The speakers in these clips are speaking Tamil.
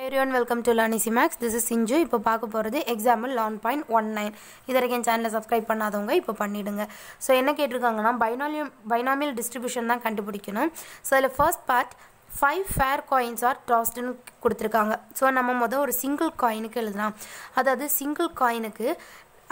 எவ்ரிஒன் வெல்கம் டு லானிசி மேக்ஸ் திஸ் இஸ் சிஞ்சு இப்போ பார்க்க போகிறது example eleven point one nine இது வரைக்கும் சேனலை சப்ஸ்கிரைப் பண்ணாதவங்க இப்போ பண்ணிவிடுங்க ஸோ என்ன கேட்டிருக்காங்கன்னா பைனாலியம் பைனாமியல் டிஸ்ட்ரிபியூஷன் தான் கண்டுபிடிக்கணும். ஸோ அதில் first part five fair coins are டாஸ்டுன்னு கொடுத்துருக்காங்க. ஸோ நம்ம மொதல் ஒரு சிங்கிள் காயினுக்கு எழுதலாம். அதாவது சிங்கிள் காயினுக்கு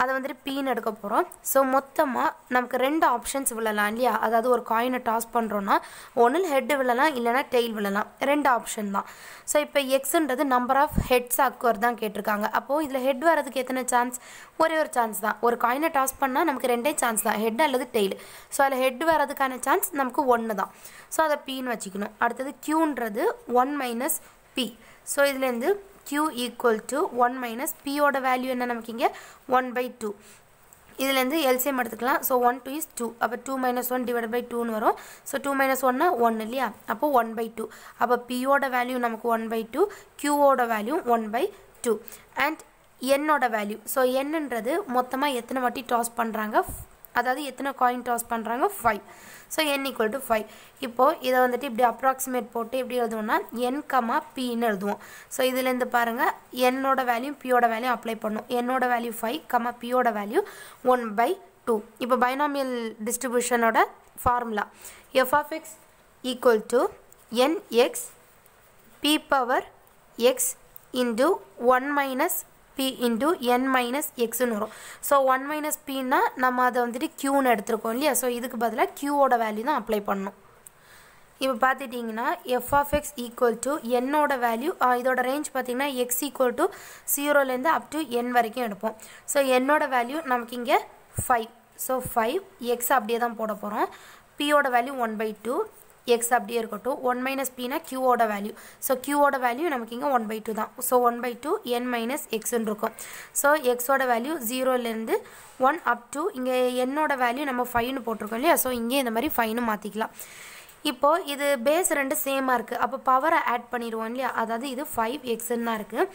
அதை வந்துட்டு பீன் எடுக்க போகிறோம் ஸோ மொத்தமாக நமக்கு ரெண்டு ஆப்ஷன்ஸ் விழலாம் இல்லையா? அதாவது ஒரு காயினை டாஸ் பண்ணுறோன்னா ஒன்றில் ஹெட் விழலாம் இல்லைனா டெய்ல் விழலாம். ரெண்டு ஆப்ஷன் தான். ஸோ இப்போ எக்ஸுன்றது நம்பர் ஆஃப் ஹெட்ஸ் அக்வர் தான் கேட்டிருக்காங்க. அப்போது இதில் ஹெட் வரதுக்கு எத்தனை சான்ஸ் ஒரே ஒரு சான்ஸ் தான். ஒரு காயினை டாஸ் பண்ணால் நமக்கு ரெண்டே சான்ஸ் தான். ஹெட் அல்லது டெய்ல் ஸோ அதில் ஹெட் வரதுக்கான சான்ஸ் நமக்கு ஒன்று தான். ஸோ அதை பீன்னு வச்சுக்கணும். அடுத்தது க்யூன்றது ஒன் மைனஸ் பி ஸோ இதுலேருந்து q equal to one minus பியோட வேல்யூ என்ன நமக்கு இங்கே ஒன் பை டூ இதுலேருந்து எல்சிஎம் எடுத்துக்கலாம். So one two is two அப்போ two minus one divide by டூன்னு வரும். ஸோ டூ மைனஸ் ஒன்னா ஒன் இல்லையா? அப்போ ஒன் பை டூ அப்போ பியோட வேல்யூ நமக்கு one by two க்யூவோட value one by two and என்னோட வேல்யூ ஸோ என்னன்றது மொத்தமாக எத்தனை வாட்டி டாஸ் பண்ணுறாங்க அதாவது எத்தனை காயின் டாஸ் பண்ணுறாங்க five so N equal to five இப்போது இதை வந்துட்டு இப்படி அப்ராக்சிமேட் போட்டு எப்படி எழுதுவோம்னா என் கமா பின்னு எழுதுவோம். ஸோ இதுலேருந்து பாருங்கள் என்னோட வேல்யூ பியோட வேல்யூ அப்ளை பண்ணும். என்னோட வேல்யூ ஃபைவ் கமா பியோட வேல்யூ ஒன் பை டூ இப்போ binomial டிஸ்ட்ரிபியூஷனோட formula F of X equal to N X P power X into one minus P into N minus எக்ஸ்னு வரும். ஸோ ஒன் மைனஸ் பின்னா நம்ம அதை வந்துட்டு க்யூன்னு எடுத்துருக்கோம் இல்லையா? ஸோ இதுக்கு பதிலாக க்யூவோட வேல்யூ தான் அப்ளை பண்ணணும். இப்போ பார்த்துட்டிங்கன்னா F of X equal to என்னோட வேல்யூ இதோட ரேஞ்ச் பார்த்தீங்கன்னா எக்ஸ் ஈக்குவல் டு ஜீரோலேருந்து அப் டு என் வரைக்கும் எடுப்போம். ஸோ என்னோட வேல்யூ நமக்கு இங்கே ஃபைவ் ஸோ ஃபைவ் எக்ஸ் அப்படியே தான் போட போகிறோம் பியோட value one by two X அப்படியே இருக்கட்டும். ஒன் மைனஸ் பினா கியூவோட வேல்யூ ஸோ க்யூவோட வேல்யூ நமக்கு இங்கே ஒன் பை டூ தான். So one by two N minus எக்ஸ்ன்னு இருக்கும். ஸோ எக்ஸோட வேல்யூ ஜீரோலேருந்து ஒன் அப் டூ இங்கே என்னோட வேல்யூ நம்ம ஃபைவ்னு போட்டிருக்கோம் இல்லையா? ஸோ இங்கே இந்த மாதிரி ஃபைவ்னு மாற்றிக்கலாம் இப்போது இது பேஸ் ரெண்டு சேமாக இருக்குது அப்போ பவரை ஆட் பண்ணிடுவோம் இல்லையா? அதாவது இது ஃபைவ் எக்ஸ்ன்னு தான் இருக்குது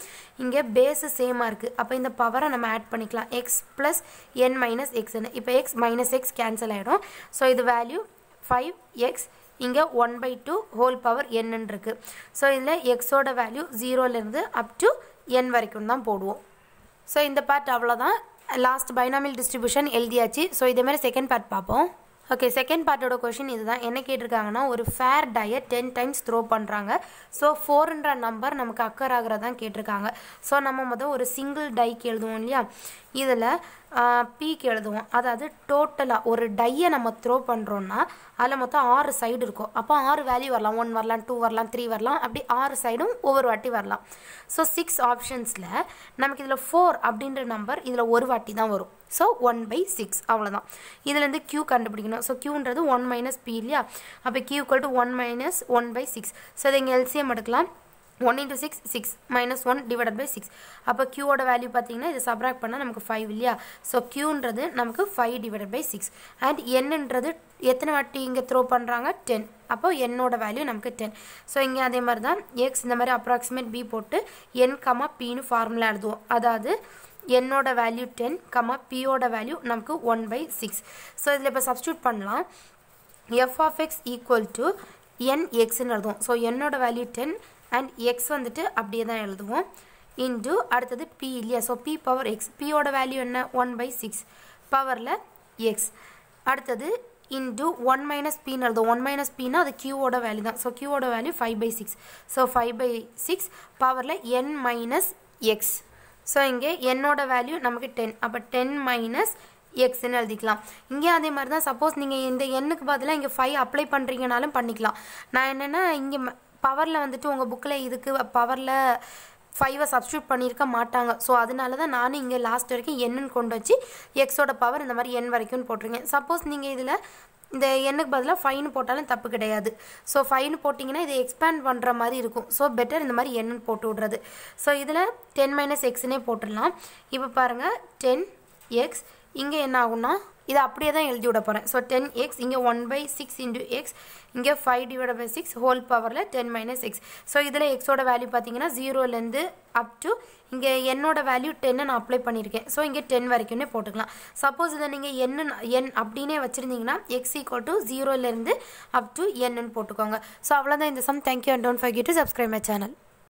இங்கே பேஸு சேமாக இருக்குது அப்போ இந்த பவரை நம்ம ஆட் பண்ணிக்கலாம். எக்ஸ் ப்ளஸ் என் மைனஸ் எக்ஸ்ன்னு இப்போ எக்ஸ் மைனஸ் எக்ஸ் கேன்சல் ஆகிடும் ஸோ இது வேல்யூ ஃபைவ் எக்ஸ் இங்கே one by two whole power என்னன்னு இருக்குது ஸோ இதில் எக்ஸோட வேல்யூ ஜீரோலேருந்து அப் டு என் வரைக்கும் தான் போடுவோம். ஸோ இந்த பார்ட் அவ்வளோதான் லாஸ்ட் பைனாமில் டிஸ்ட்ரிபியூஷன் எழுதியாச்சு. ஸோ இதேமாதிரி செகண்ட் பார்ட் பார்ப்போம். ஓகே செகண்ட் பார்ட்டோட கொஷின் இதுதான். என்ன கேட்டிருக்காங்கன்னா ஒரு ஃபேர் டையை டென் டைம்ஸ் த்ரோ பண்ணுறாங்க ஸோ ஃபோர்ன்ற நம்பர் நமக்கு அக்கர் ஆகிறதான் கேட்டிருக்காங்க. ஸோ நம்ம மொதல் ஒரு சிங்கிள் டைக்கு எழுதுவோம் இல்லையா? இதில் பீக்கு எழுதுவோம். அதாவது டோட்டலாக ஒரு டையை நம்ம த்ரோ பண்ணுறோன்னா அதில் மொத்தம் ஆறு சைடு இருக்கும். அப்போ ஆறு வேல்யூ வரலாம். ஒன் வரலாம் டூ வரலாம் த்ரீ வரலாம். அப்படி ஆறு சைடும் ஒவ்வொரு வாட்டி வரலாம். ஸோ சிக்ஸ் ஆப்ஷன்ஸில் நமக்கு இதில் ஃபோர் அப்படின்ற நம்பர் இதில் ஒரு வாட்டி தான் வரும். ஸோ ஒன் பை சிக்ஸ் அவ்வளோதான் இதுலேருந்து க்யூ கண்டுபிடிக்கணும். ஸோ க்யூன்றது ஒன் மைனஸ் பி இல்லையா? அப்போ Q equal to one minus one by six so இதை இங்கே எல்சிஎம் எடுக்கலாம். One into six six minus one divided by six அப்போ க்யூவோட வேல்யூ பார்த்தீங்கன்னா இதை சப்ராக்ட் பண்ணால் நமக்கு ஃபைவ் இல்லையா? ஸோ க்யூன்றது நமக்கு five divided by six and என்னன்றது எத்தனை வாட்டி இங்கே த்ரோ பண்ணுறாங்க டென் அப்போ என்னோட வேல்யூ நமக்கு டென் ஸோ இங்கே அதே மாதிரி தான் எக்ஸ் இந்த மாதிரி அப்ராக்சிமேட் பி போட்டு என் கமா பின்னு ஃபார்முலா எழுதுவோம். அதாவது என்னோட வேல்யூ டென் கமா பியோட வேல்யூ நமக்கு ஒன் பை சிக்ஸ் ஸோ இதில் இப்போ சப்ஸ்டியூட் பண்ணலாம். F of X equal to N எக்ஸ்ன்னு எழுதுவோம். ஸோ என்னோட வேல்யூ டென் அண்ட் எக்ஸ் வந்துட்டு அப்படியே தான் எழுதுவோம். இன்டு அடுத்தது பி இல்லையா? ஸோ பி பவர் எக்ஸ் பியோட வேல்யூ என்ன? ஒன் பை சிக்ஸ் பவரில் எக்ஸ் அடுத்தது இன்டு ஒன் மைனஸ் பின்னு எழுதும் ஒன் மைனஸ் பின்னா அது கியூவோட வேல்யூ தான். So கியூவோட value five by six so five by six பவரில் என் மைனஸ் எக்ஸ் ஸோ இங்கே என்னோட வேல்யூ நமக்கு டென் அப்போ டென் மைனஸ் எக்ஸ்ன்னு எழுதிக்கலாம். இங்கேயும் அதே மாதிரி தான் சப்போஸ் நீங்கள் இந்த எண்ணுக்கு பதிலாக இங்கே ஃபைவ் அப்ளை பண்ணுறீங்கனாலும் பண்ணிக்கலாம். நான் என்னென்னா இங்கே பவரில் வந்துட்டு உங்கள் புக்கில் இதுக்கு பவரில் ஃபைவை சப்ஸ்டியூட் பண்ணியிருக்க மாட்டாங்க. ஸோ அதனால தான் நானும் இங்கே லாஸ்ட் வரைக்கும் என்னன்னு கொண்டு வச்சு எக்ஸோட பவர் இந்த மாதிரி என் வரைக்கும்னு போட்டிருக்கேன். சப்போஸ் நீங்கள் இதில் இந்த எண்ணுக்கு பதிலாக ஃபைன் போட்டாலும் தப்பு கிடையாது. ஸோ ஃபைன் போட்டிங்கன்னா இதை எக்ஸ்பேண்ட் பண்ணுற மாதிரி இருக்கும். ஸோ பெட்டர் இந்த மாதிரி எண்ணுன்னு போட்டு விட்றது. ஸோ இதில் டென் மைனஸ் எக்ஸ்னே போட்டுடலாம். இப்போ பாருங்கள் டென் எக்ஸ் இங்கே என்ன ஆகும்னா இதை அப்படியே தான் எழுதி விட போகிறேன் ஸோ டென் எக்ஸ் இங்கே one by six into X இங்கே five divide by six whole பவரில் டென் மைனஸ் எக்ஸ் ஸோ இதில் எக்ஸோட வேல்யூ பார்த்தீங்கன்னா ஜீரோலேருந்து அப் டு இங்கே என்னோட வேல்யூ டென்னை நான் அப்ளை பண்ணியிருக்கேன் ஸோ இங்கே டென் வரைக்கும்னே போட்டுக்கலாம். சப்போஸ் இதை நீங்கள் என்ன என் அப்படின்னே வச்சுருந்தீங்கன்னா எக்ஸ் ஈக்குவல் டு ஜீரோலேருந்து அப் டு என்னன்னு போட்டுக்கோங்க. ஸோ அவ்வளோதான் இந்த sum thank you and don't forget to subscribe my channel